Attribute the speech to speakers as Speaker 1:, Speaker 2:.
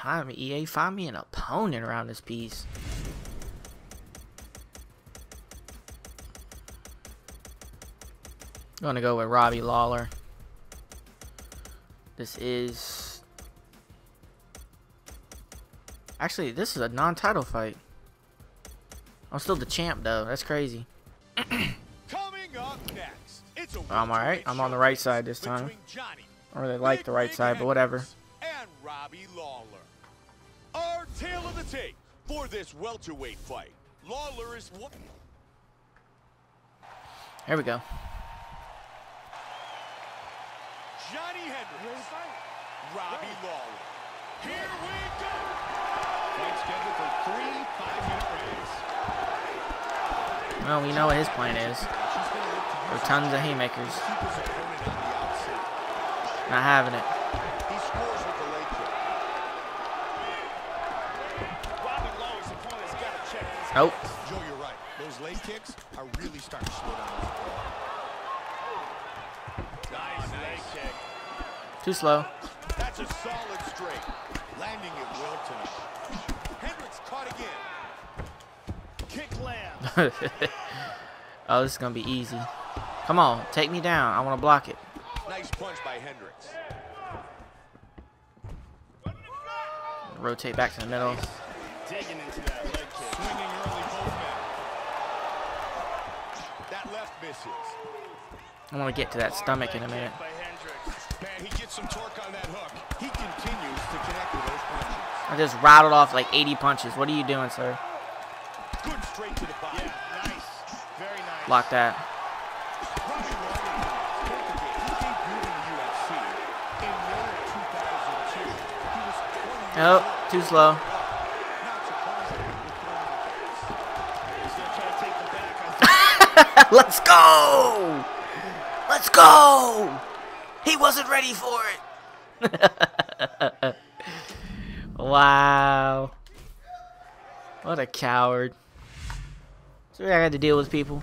Speaker 1: Time EA find me an opponent around this piece. I'm gonna go with Robbie Lawler. This is actually this is a non-title fight. I'm still the champ though. That's crazy.
Speaker 2: Coming up next, it's a
Speaker 1: I'm alright. I'm on the right side this time. I really like the right side, but whatever.
Speaker 2: And Robbie Lawler. Our tale of the tape for this welterweight fight. Lawler is one.
Speaker 1: Here we go.
Speaker 2: Johny Hendricks. Robbie Lawler. Here we go.
Speaker 3: Fight scheduled for three five-minute rounds.
Speaker 1: Well, we know what his plan is. There are tons of haymakers.
Speaker 2: Keep his opponent on the outside.
Speaker 1: Not having it.
Speaker 2: He scores with the leg kick.
Speaker 3: Robbie Lawler's opponent's got to check this.
Speaker 1: Nope.
Speaker 2: Joe, you're right. Those leg kicks are really starting to slow down. his opponent.
Speaker 3: Nice leg kick.
Speaker 1: Too slow.
Speaker 2: That's a solid straight. Landing it well tonight. Hendricks caught again.
Speaker 3: Kick lands.
Speaker 1: oh, this is gonna be easy. Come on, take me down. I want to block it.
Speaker 2: Nice punch by Hendricks.
Speaker 1: Rotate back to the middle.
Speaker 3: Digging into that
Speaker 1: I want to get to that stomach in a minute.
Speaker 2: Man, he gets some torque on that hook. He continues to connect with those punches.
Speaker 1: I just rattled off like 80 punches. What are you doing, sir?
Speaker 2: Good straight to the body.
Speaker 1: Let's go! Let's go! He wasn't ready for it. wow. What a coward. So I had to deal with people.